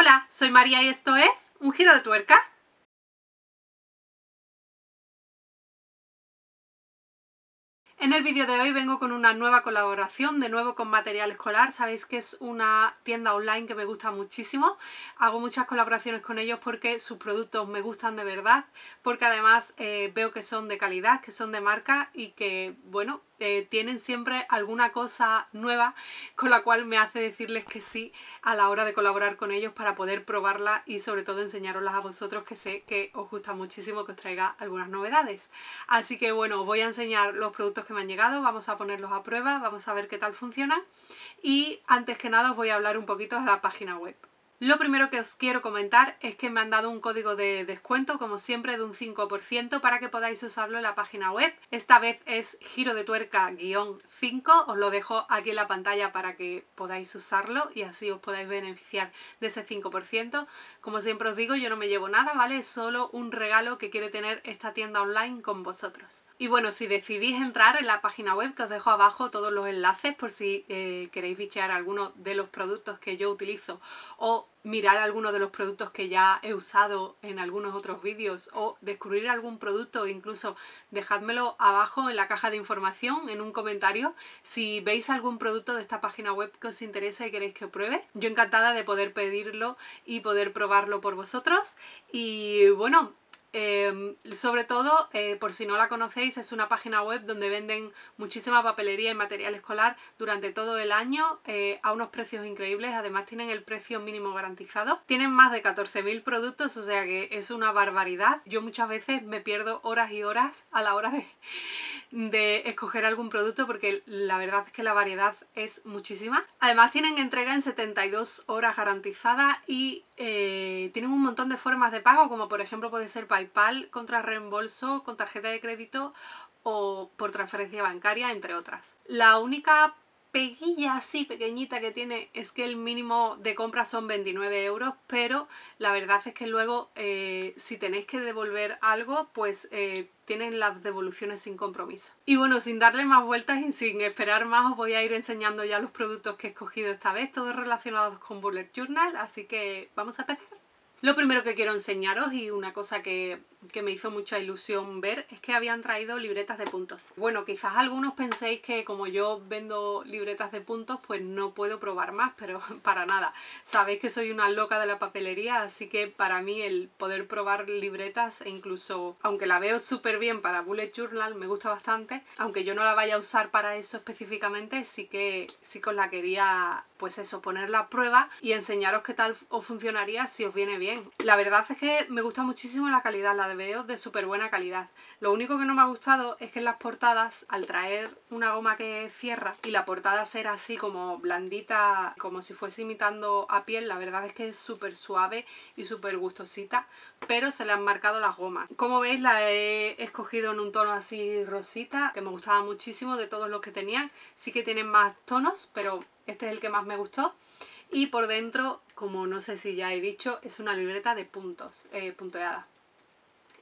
Hola, soy María y esto es Un Giro de Tuerca. En el vídeo de hoy vengo con una nueva colaboración, de nuevo con material escolar. Sabéis que es una tienda online que me gusta muchísimo. Hago muchas colaboraciones con ellos porque sus productos me gustan de verdad, porque además eh, veo que son de calidad, que son de marca y que, bueno, eh, tienen siempre alguna cosa nueva con la cual me hace decirles que sí a la hora de colaborar con ellos para poder probarla y sobre todo enseñaroslas a vosotros que sé que os gusta muchísimo que os traiga algunas novedades. Así que bueno, os voy a enseñar los productos que me han llegado, vamos a ponerlos a prueba, vamos a ver qué tal funcionan y antes que nada os voy a hablar un poquito de la página web. Lo primero que os quiero comentar es que me han dado un código de descuento, como siempre, de un 5% para que podáis usarlo en la página web. Esta vez es giro de tuerca-5, os lo dejo aquí en la pantalla para que podáis usarlo y así os podáis beneficiar de ese 5%. Como siempre os digo, yo no me llevo nada, ¿vale? Es solo un regalo que quiere tener esta tienda online con vosotros. Y bueno, si decidís entrar en la página web, que os dejo abajo todos los enlaces por si eh, queréis bichear alguno de los productos que yo utilizo o mirar algunos de los productos que ya he usado en algunos otros vídeos o descubrir algún producto incluso dejádmelo abajo en la caja de información en un comentario si veis algún producto de esta página web que os interesa y queréis que pruebe. Yo encantada de poder pedirlo y poder probarlo por vosotros y bueno, Em, sobre todo, eh, por si no la conocéis, es una página web donde venden muchísima papelería y material escolar durante todo el año eh, a unos precios increíbles. Además tienen el precio mínimo garantizado. Tienen más de 14.000 productos, o sea que es una barbaridad. Yo muchas veces me pierdo horas y horas a la hora de, de escoger algún producto porque la verdad es que la variedad es muchísima. Además tienen entrega en 72 horas garantizada y eh, tienen un montón de formas de pago como por ejemplo puede ser PayPal contra reembolso con tarjeta de crédito o por transferencia bancaria, entre otras. La única peguilla así pequeñita que tiene es que el mínimo de compra son 29 euros, pero la verdad es que luego eh, si tenéis que devolver algo, pues eh, tienen las devoluciones sin compromiso. Y bueno, sin darle más vueltas y sin esperar más, os voy a ir enseñando ya los productos que he escogido esta vez, todos relacionados con Bullet Journal, así que vamos a empezar. Lo primero que quiero enseñaros y una cosa que, me hizo mucha ilusión ver es que habían traído libretas de puntos. Bueno, quizás algunos penséis que como yo vendo libretas de puntos pues no puedo probar más, pero para nada. Sabéis que soy una loca de la papelería, así que para mí el poder probar libretas e incluso, aunque la veo súper bien para Bullet Journal, me gusta bastante, aunque yo no la vaya a usar para eso específicamente, sí que, sí que os la quería, pues eso, ponerla a prueba y enseñaros qué tal os funcionaría si os viene bien la verdad es que me gusta muchísimo la calidad, la veo de súper buena calidad. Lo único que no me ha gustado es que en las portadas, al traer una goma que cierra y la portada ser así como blandita, como si fuese imitando a piel, la verdad es que es súper suave y súper gustosita, pero se le han marcado las gomas. Como veis la he escogido en un tono así rosita, que me gustaba muchísimo de todos los que tenían. Sí que tienen más tonos, pero este es el que más me gustó y por dentro, como no sé si ya he dicho, es una libreta de puntos, eh, punteada.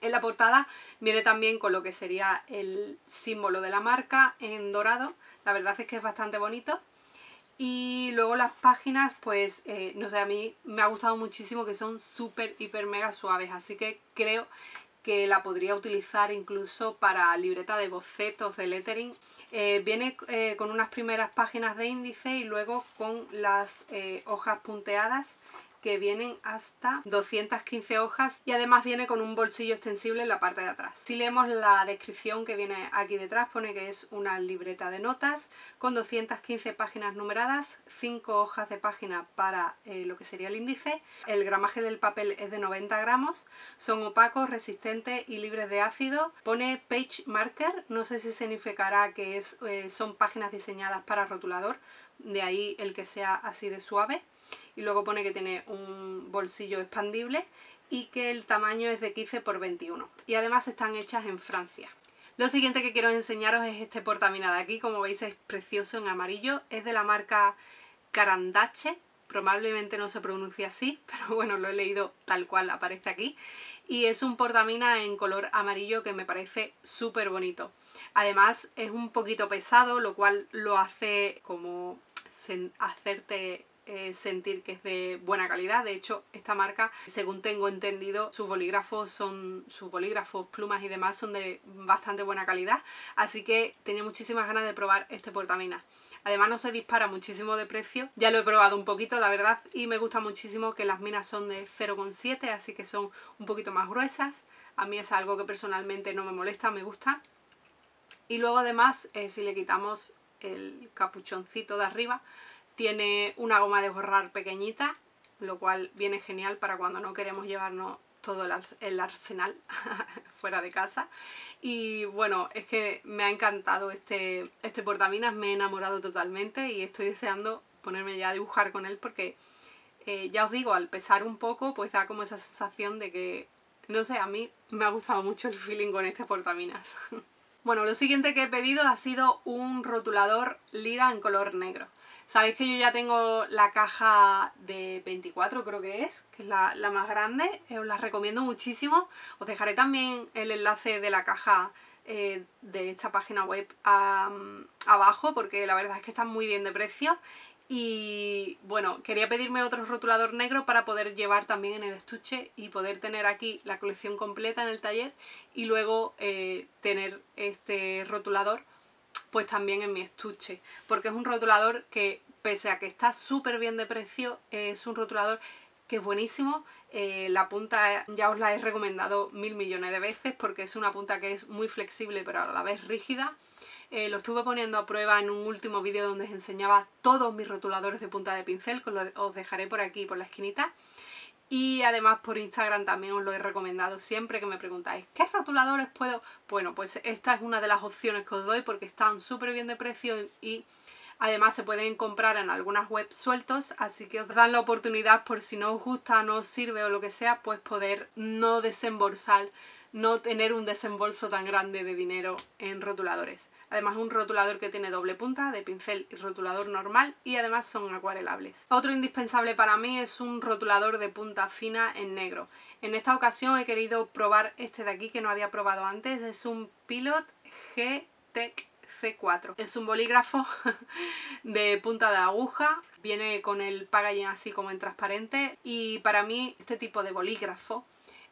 En la portada viene también con lo que sería el símbolo de la marca en dorado, la verdad es que es bastante bonito. Y luego las páginas, pues, eh, no sé, a mí me ha gustado muchísimo que son súper, hiper, mega suaves, así que creo que la podría utilizar incluso para libreta de bocetos, de lettering. Eh, viene eh, con unas primeras páginas de índice y luego con las eh, hojas punteadas que vienen hasta 215 hojas y además viene con un bolsillo extensible en la parte de atrás. Si leemos la descripción que viene aquí detrás pone que es una libreta de notas con 215 páginas numeradas, 5 hojas de página para eh, lo que sería el índice. El gramaje del papel es de 90 gramos, son opacos, resistentes y libres de ácido. Pone page marker, no sé si significará que es, eh, son páginas diseñadas para rotulador, de ahí el que sea así de suave. Y luego pone que tiene un bolsillo expandible y que el tamaño es de 15 por 21 y además están hechas en Francia. Lo siguiente que quiero enseñaros es este portamina de aquí, como veis es precioso en amarillo, es de la marca Carandache, probablemente no se pronuncia así, pero bueno, lo he leído tal cual aparece aquí. Y es un portamina en color amarillo que me parece súper bonito. Además es un poquito pesado, lo cual lo hace como hacerte eh, sentir que es de buena calidad. De hecho, esta marca, según tengo entendido, sus bolígrafos son, sus bolígrafos, plumas y demás son de bastante buena calidad. Así que tenía muchísimas ganas de probar este portaminas. Además no se dispara muchísimo de precio, ya lo he probado un poquito la verdad y me gusta muchísimo que las minas son de 0,7 así que son un poquito más gruesas. A mí es algo que personalmente no me molesta, me gusta. Y luego además eh, si le quitamos el capuchoncito de arriba tiene una goma de borrar pequeñita lo cual viene genial para cuando no queremos llevarnos todo el arsenal fuera de casa y bueno, es que me ha encantado este, este portaminas, me he enamorado totalmente y estoy deseando ponerme ya a dibujar con él porque eh, ya os digo, al pesar un poco pues da como esa sensación de que, no sé, a mí me ha gustado mucho el feeling con este portaminas. bueno, lo siguiente que he pedido ha sido un rotulador lira en color negro. Sabéis que yo ya tengo la caja de 24, creo que es, que es la, más grande. Eh, os la recomiendo muchísimo. Os dejaré también el enlace de la caja eh, de esta página web abajo, porque la verdad es que están muy bien de precio. Y bueno, quería pedirme otro rotulador negro para poder llevar también en el estuche y poder tener aquí la colección completa en el taller y luego eh, tener este rotulador pues también en mi estuche, porque es un rotulador que pese a que está súper bien de precio, es un rotulador que es buenísimo. Eh, la punta ya os la he recomendado mil millones de veces porque es una punta que es muy flexible pero a la vez rígida. Eh, lo estuve poniendo a prueba en un último vídeo donde os enseñaba todos mis rotuladores de punta de pincel, que os dejaré por aquí, por la esquinita. Y además por Instagram también os lo he recomendado siempre que me preguntáis ¿qué rotuladores puedo? Bueno, pues esta es una de las opciones que os doy porque están súper bien de precio y además se pueden comprar en algunas webs sueltos, así que os dan la oportunidad por si no os gusta, no os sirve o lo que sea, pues poder no desembolsar no tener un desembolso tan grande de dinero en rotuladores. Además un rotulador que tiene doble punta de pincel y rotulador normal y además son acuarelables. Otro indispensable para mí es un rotulador de punta fina en negro. En esta ocasión he querido probar este de aquí que no había probado antes. Es un Pilot G-Tech C4. Es un bolígrafo de punta de aguja, viene con el packaging así como en transparente y para mí este tipo de bolígrafo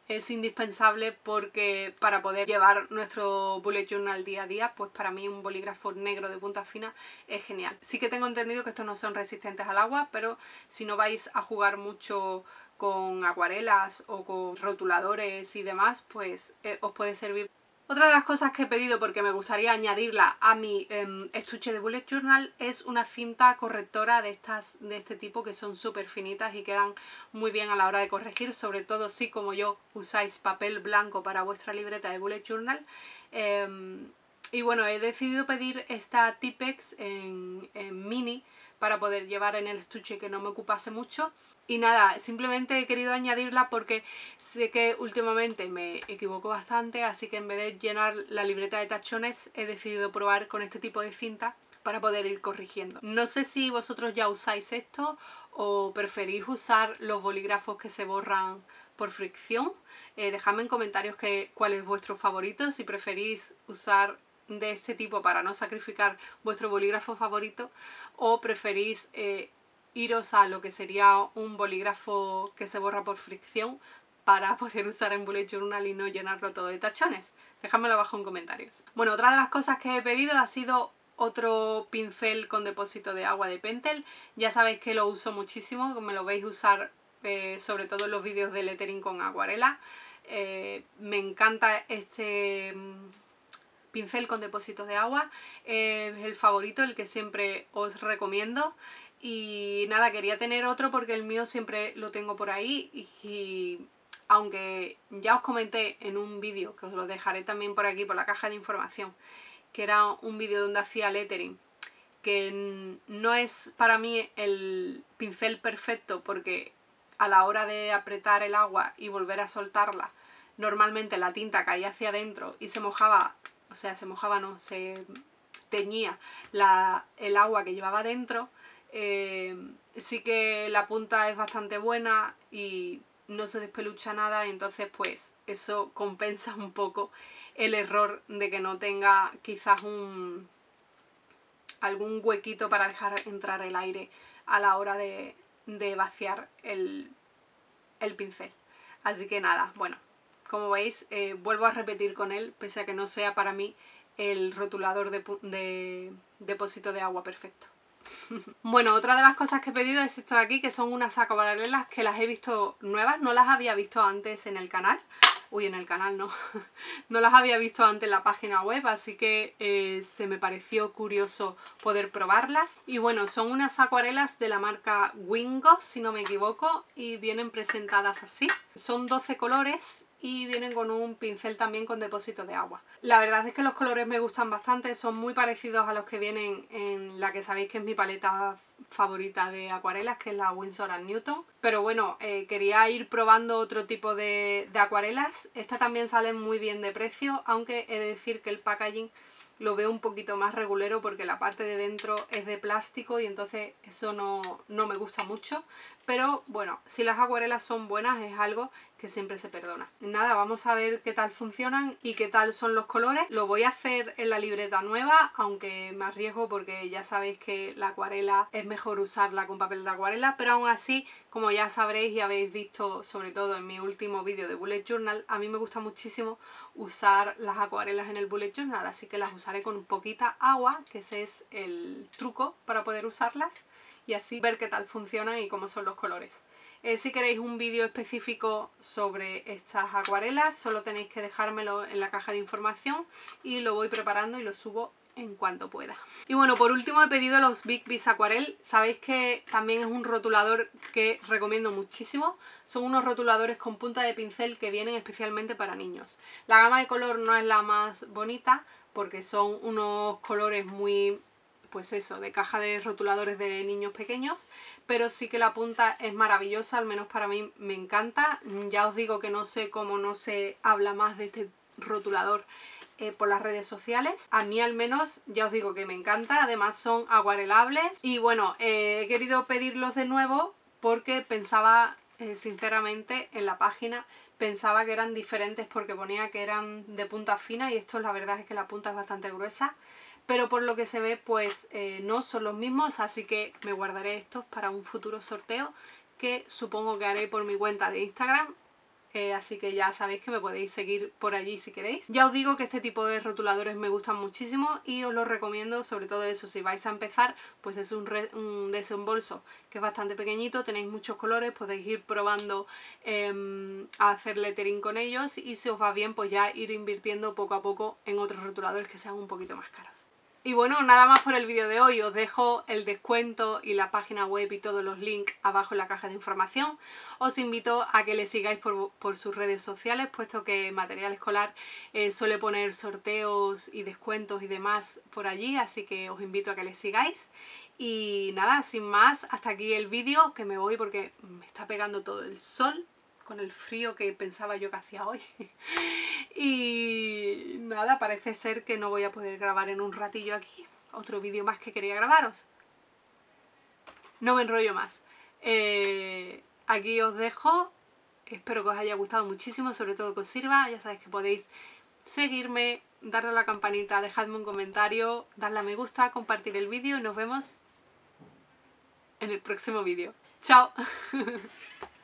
es indispensable porque para poder llevar nuestro bullet journal día a día, pues para mí un bolígrafo negro de punta fina es genial. Sí que tengo entendido que estos no son resistentes al agua, pero si no vais a jugar mucho con acuarelas o con rotuladores y demás, pues eh, os puede servir otra de las cosas que he pedido porque me gustaría añadirla a mi em, estuche de bullet journal es una cinta correctora de, estas, de este tipo que son súper finitas y quedan muy bien a la hora de corregir, sobre todo si como yo usáis papel blanco para vuestra libreta de bullet journal. Em, y bueno, he decidido pedir esta Tipex en, en mini para poder llevar en el estuche que no me ocupase mucho. Y nada, simplemente he querido añadirla porque sé que últimamente me equivoco bastante, así que en vez de llenar la libreta de tachones he decidido probar con este tipo de cinta para poder ir corrigiendo. No sé si vosotros ya usáis esto o preferís usar los bolígrafos que se borran por fricción. Eh, dejadme en comentarios cuál es vuestro favorito, si preferís usar de este tipo para no sacrificar vuestro bolígrafo favorito o preferís eh, iros a lo que sería un bolígrafo que se borra por fricción para poder usar en Bullet Journal y no llenarlo todo de tachones. Dejadmelo abajo en comentarios. Bueno, otra de las cosas que he pedido ha sido otro pincel con depósito de agua de Pentel. Ya sabéis que lo uso muchísimo, me lo veis usar eh, sobre todo en los vídeos de lettering con acuarela. Eh, me encanta este mm, pincel con depósitos de agua, es el favorito, el que siempre os recomiendo. Y nada, quería tener otro porque el mío siempre lo tengo por ahí y, aunque ya os comenté en un vídeo, que os lo dejaré también por aquí, por la caja de información, que era un vídeo donde hacía lettering, que no es para mí el pincel perfecto porque a la hora de apretar el agua y volver a soltarla, normalmente la tinta caía hacia adentro y se mojaba o sea, se mojaba, no, se teñía el agua que llevaba dentro. Eh, sí que la punta es bastante buena y no se despelucha nada, entonces pues eso compensa un poco el error de que no tenga quizás un algún huequito para dejar entrar el aire a la hora de, de vaciar el, el pincel. Así que nada, bueno, como veis, eh, vuelvo a repetir con él, pese a que no sea para mí el rotulador de, de depósito de agua perfecto. bueno, otra de las cosas que he pedido es esto de aquí, que son unas paralelas que las he visto nuevas, no las había visto antes en el canal. Uy, en el canal no. no las había visto antes en la página web, así que eh, se me pareció curioso poder probarlas. Y bueno, son unas acuarelas de la marca Wingo, si no me equivoco, y vienen presentadas así. Son 12 colores y vienen con un pincel también con depósito de agua. La verdad es que los colores me gustan bastante, son muy parecidos a los que vienen en la que sabéis que es mi paleta favorita de acuarelas, que es la Winsor Newton. Pero bueno, eh, quería ir probando otro tipo de, de acuarelas. Esta también sale muy bien de precio, aunque he de decir que el packaging lo veo un poquito más regulero porque la parte de dentro es de plástico y entonces eso no, no me gusta mucho. Pero bueno, si las acuarelas son buenas es algo que siempre se perdona. Nada, vamos a ver qué tal funcionan y qué tal son los colores. Lo voy a hacer en la libreta nueva, aunque me arriesgo porque ya sabéis que la acuarela es mejor usarla con papel de acuarela, pero aún así, como ya sabréis y habéis visto sobre todo en mi último vídeo de Bullet Journal, a mí me gusta muchísimo usar las acuarelas en el Bullet Journal, así que las usaré con poquita agua, que ese es el truco para poder usarlas y así ver qué tal funcionan y cómo son los colores. Eh, si queréis un vídeo específico sobre estas acuarelas, solo tenéis que dejármelo en la caja de información y lo voy preparando y lo subo en cuanto pueda. Y bueno, por último he pedido los Big Bees Aquarel. Sabéis que también es un rotulador que recomiendo muchísimo. Son unos rotuladores con punta de pincel que vienen especialmente para niños. La gama de color no es la más bonita porque son unos colores muy pues eso, de caja de rotuladores de niños pequeños, pero sí que la punta es maravillosa, al menos para mí me encanta. Ya os digo que no sé cómo no se habla más de este rotulador eh, por las redes sociales. A mí al menos ya os digo que me encanta, además son acuarelables y bueno, eh, he querido pedirlos de nuevo porque pensaba eh, sinceramente en la página pensaba que eran diferentes porque ponía que eran de punta fina y esto la verdad es que la punta es bastante gruesa pero por lo que se ve pues no son los mismos, así que me guardaré estos para un futuro sorteo que supongo que haré por mi cuenta de Instagram. Así que ya sabéis que me podéis seguir por allí si queréis. Ya os digo que este tipo de rotuladores me gustan muchísimo y os los recomiendo, sobre todo eso, si vais a empezar, pues es un, desembolso que es bastante pequeñito, tenéis muchos colores, podéis ir probando em, a hacer lettering con ellos y si os va bien, pues ya ir invirtiendo poco a poco en otros rotuladores que sean un poquito más caros. Y bueno, nada más por el vídeo de hoy. Os dejo el descuento y la página web y todos los links abajo en la caja de información. Os invito a que le sigáis por, sus redes sociales, puesto que Material Escolar eh, suele poner sorteos y descuentos y demás por allí, así que os invito a que le sigáis. Y nada, sin más, hasta aquí el vídeo, que me voy porque me está pegando todo el sol con el frío que pensaba yo que hacía hoy. y nada, parece ser que no voy a poder grabar en un ratillo aquí. Otro vídeo más que quería grabaros. No me enrollo más. Eh, aquí os dejo. Espero que os haya gustado muchísimo, sobre todo que os sirva. Ya sabéis que podéis seguirme, darle a la campanita, dejadme un comentario, darle a me gusta, compartir el vídeo y nos vemos en el próximo vídeo. ¡Chao!